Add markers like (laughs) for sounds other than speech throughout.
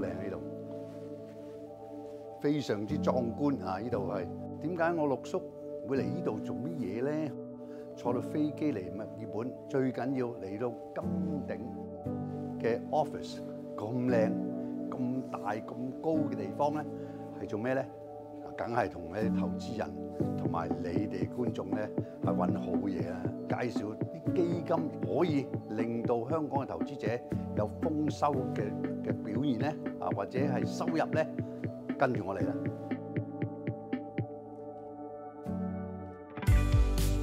靚呢度，非常之壯觀啊！呢度係點解我六叔會嚟呢度做乜嘢咧？坐到飛機嚟墨爾本，最緊要嚟到金頂嘅 office 咁靚、咁大、咁高嘅地方咧，係做咩咧？梗係同啲投資人同埋你哋觀眾咧係揾好嘢啊！介紹啲基金可以令到香港嘅投資者有豐收嘅嘅表現咧，啊或者係收入咧，跟住我嚟啦。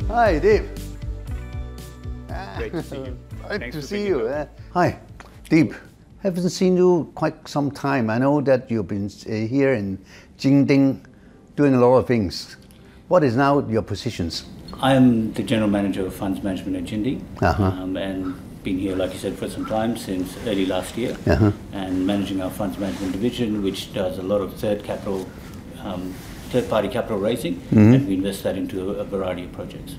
Hi, Deep. Great to see you. Great to see you. eh? Hi, Deep. Haven't seen you quite some time. I know that you've been uh, here in Jingding doing a lot of things. What is now your positions? I am the general manager of funds management at Jinding, Uh-huh. um, and been here, like you said, for some time since early last year, Uh-huh. and managing our funds management division, which does a lot of third capital, um, third-party capital raising, Mm-hmm. and we invest that into a variety of projects.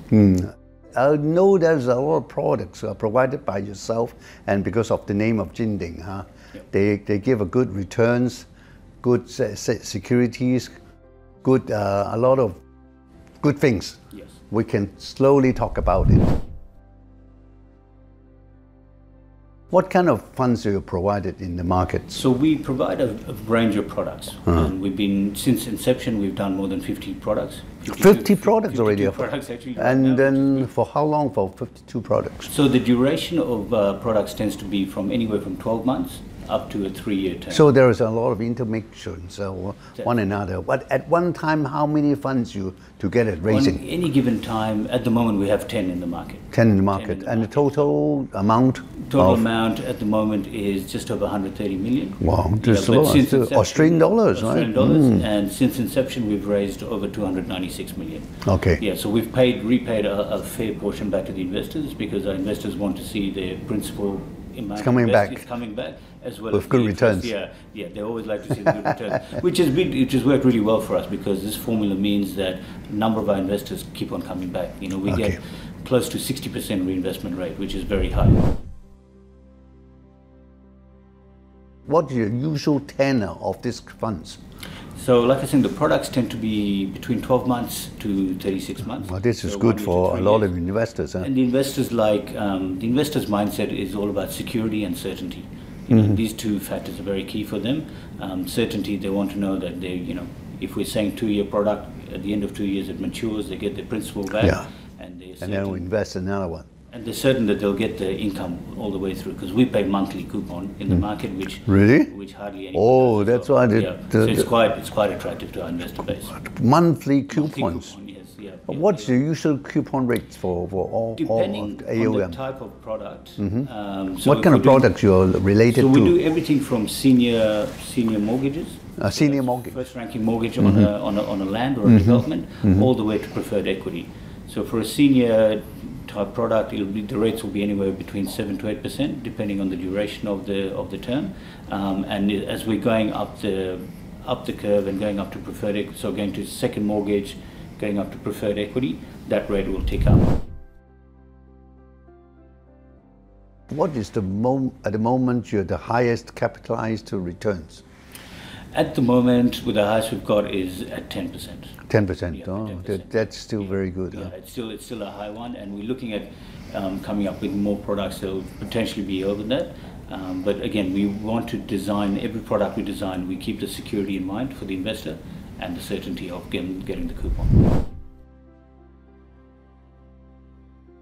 I know there's a lot of products uh, provided by yourself, and because of the name of Jinding, huh? Yep. They, they give a good returns, good se- se- securities, good uh, a lot of good things. Yes. We can slowly talk about it. What kind of funds are you provided in the market? So we provide a, a range of products, Uh-huh. and we've been since inception. We've done more than 50 products. 50 products already. products actually. And then for how long for 52 products? So the duration of uh, products tends to be from anywhere from 12 months up to a three-year term. So there is a lot of intermixture, so one another. But at one time, how many funds you to get it On raising? any given time, at the moment, we have 10 in the market. 10 in the market. the and the total amount? Total amount at the moment is just over 130 million. Wow, that's a lot. since It's, inception- Australian dollars, right? Australian dollars, Mm. and since inception, we've raised over 296 million. Okay. Yeah, so we've paid, repaid a, a fair portion back to the investors because our investors want to see their principal amount coming back. It's coming back as well With good returns. Yeah, yeah, they always like to see good returns, (laughs) which has been, which has worked really well for us because this formula means that a number of our investors keep on coming back. You know, we Okay. get close to 60% reinvestment rate, which is very high. What is your usual tenor of these funds? So, like I said, the products tend to be between 12 months to 36 months. Well, this is So good one year to for a lot of investors. Huh? And the investors like um, the investors' mindset is all about security and certainty. You Mm-hmm. know, these two factors are very key for them. Um, certainty, they want to know that they, you know, if we're saying two-year product, at the end of two years it matures, they get their principal back, Yeah. and and then we invest in another one. And they're certain that they'll get the income all the way through because we pay monthly coupon in the market, which Mm. Really? which hardly Oh, that's So, why yeah. the- so it's quite it's quite attractive to our investor base. Monthly Monthly coupons. coupon, yes, yeah, yeah, What's the usual coupon rates for, for all, all Depending of the on the type of product. um, so Mm-hmm. what kind of do- products you're related to? So we do everything from senior senior mortgages. A senior mortgage. First ranking mortgage on, a, on, a, on a land or a development, all the way to preferred equity. So for a senior type product, be, the rates will be anywhere between seven to eight percent, depending on the duration of the of the term. Um, and as we're going up the up the curve and going up to preferred equity, so going to second mortgage, going up to preferred equity, that rate will tick up. What is the mom- at the moment you're the highest capitalized to returns? At the moment, with the highest we've got is at ten percent. 10%. Yeah, oh, 10%. That, that's still very good. Yeah, huh? it's still it's still a high one, and we're looking at um, coming up with more products that will potentially be over that. Um, but again, we want to design every product we design. We keep the security in mind for the investor and the certainty of getting, getting the coupon.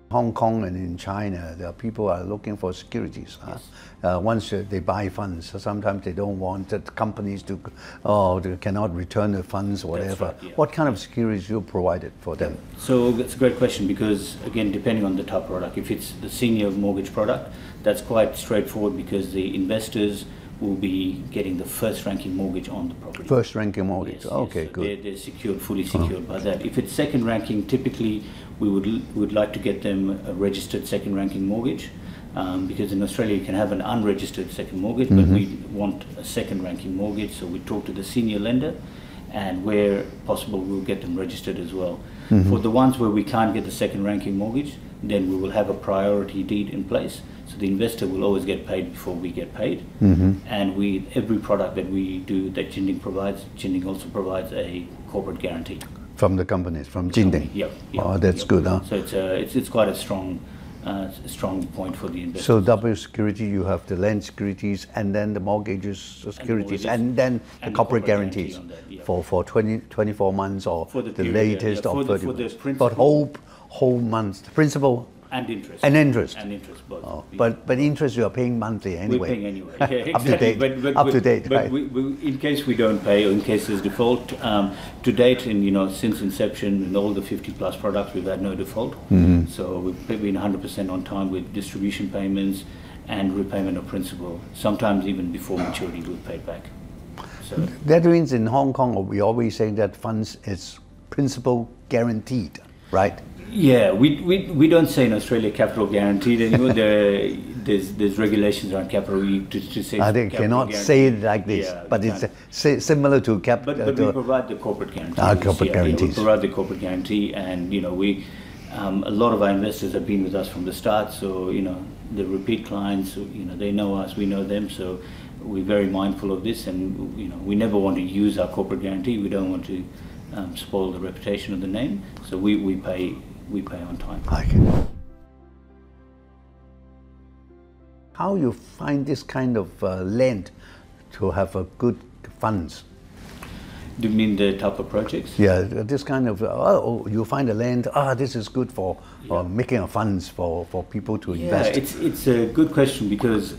Hong Kong and in China, there are people are looking for securities. huh? Uh, once uh, they buy funds, so sometimes they don't want the companies to, oh, they cannot return the funds, or whatever. right, yeah. What kind of securities you provided for them? So that's a great question because again, depending on the type of product, if it's the senior mortgage product, that's quite straightforward because the investors will be getting the first ranking mortgage on the property. First ranking mortgage. Yes, yes, okay, so good. They're, they're secured, fully secured by that. If it's second ranking, typically we would would like to get them a registered second ranking mortgage. Um, because in Australia you can have an unregistered second mortgage, but we want a second ranking mortgage, so we talk to the senior lender, and where possible we'll get them registered as well. For the ones where we can't get the second ranking mortgage, then we will have a priority deed in place So the investor will always get paid before we get paid. Mm-hmm. And we every product that we do that Jinding provides, Jinding also provides a corporate guarantee. From the companies, from Jinding. Yep. yep Oh, that's yep. good, huh? So it's, uh, it's it's quite a strong uh, strong point for the investor. So double security, you have the land securities and then the mortgages securities mortgages, and then the and the corporate corporate guarantee guarantees on that, yeah. for, for 20, 24 months or For the the period, yeah, latest yeah, or for the- 30 for months. But principal- whole, the principal and interest. and interest. And interest both. Oh, but, but interest you are paying monthly anyway. We're paying anyway. (laughs) Yeah, exactly. Up to date, But, but, up to date, But right. we, we, in case we don't pay or in case there's default, um, to date, and you know, since inception and all the 50 plus products, we've had no default. Mm-hmm. So we've been 100% on time with distribution payments and repayment of principal. Sometimes even before maturity, we've paid back. So That means in Hong Kong, we always say that funds is principal guaranteed, right? Yeah, we, we, we don't say in Australia capital guaranteed anymore. there, (laughs) there's, there's regulations around capital we- to, to say. I cannot say it like this, Yeah, but it's si- similar to capital. But, uh, but we provide the corporate guarantee. Ah, corporate Yeah, yeah, we provide the corporate guarantee, and you know we, um, a lot of our investors have been with us from the start. So you know the repeat clients, you know they know us, we know them. So we're very mindful of this, and you know we never want to use our corporate guarantee. We don't want to um, spoil the reputation of the name. So we, we pay we pay on time. Okay. How you find this kind of uh, land to have a good funds? Do you mean the type of projects? Yeah, this kind of uh, oh, you find a land. Ah, this is good for uh, making a funds for, for people to Yeah, invest. it's it's a good question because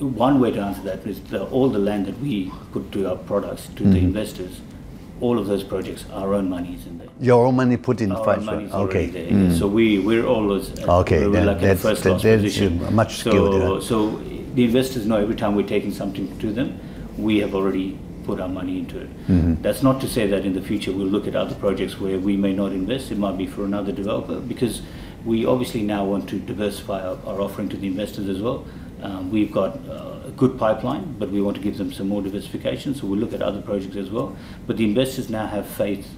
one way to answer that is the, all the land that we put to our products to Mm-hmm. the investors, all of those projects, our own money is in there. Your own money put in Our own money is Okay. there. So we we're always at, Okay, we're like that's- first that- that's, position. uh, much so, skilled, yeah. So the investors know every time we're taking something to them, we have already put our money into it. Mm-hmm. That's not to say that in the future we'll look at other projects where we may not invest. It might be for another developer because we obviously now want to diversify our, our offering to the investors as well. Um, we've got uh, a good pipeline, but we want to give them some more diversification. So we'll look at other projects as well. But the investors now have faith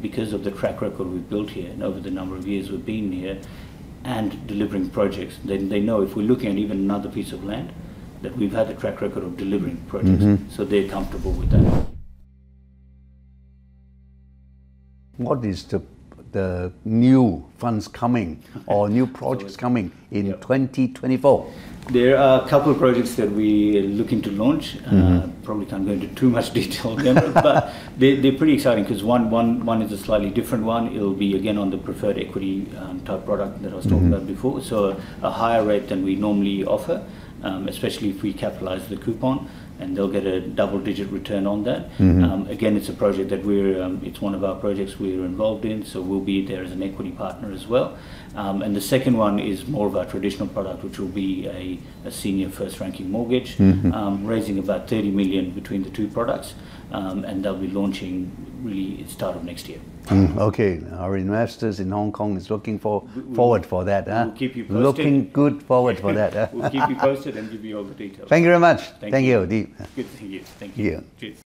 because of the track record we've built here and over the number of years we've been here and delivering projects. Then they know if we're looking at even another piece of land, that we've had the track record of delivering projects. So they're comfortable with that. What is the the new funds coming or new projects coming in 2024? There are a couple of projects that we are looking to launch. Uh, Mm-hmm. probably can't go into too much (laughs) detail on them, but they, they're pretty exciting because one, one, one is a slightly different one. It'll be again on the preferred equity um, type product that I was talking Mm-hmm. about before. So a, higher rate than we normally offer, um, especially if we capitalize the coupon, and they'll get a double-digit return on that. Mm-hmm. Um, again, it's a project that we're, um, it's one of our projects we're involved in, so we'll be there as an equity partner as well. Um, and the second one is more of our traditional product, which will be a, a senior first-ranking mortgage, um, raising about 30 million between the two products, um, and they'll be launching really at start of next year. Mm, okay, our investors in Hong Kong is looking for forward for that. huh? we'll keep you posted. Looking good forward for that. huh? (laughs) we'll keep you (laughs) posted and give you all the details. Thank you very much. Thank Thank you. you, Deep. Good to see you. Thank you. Yeah. Cheers.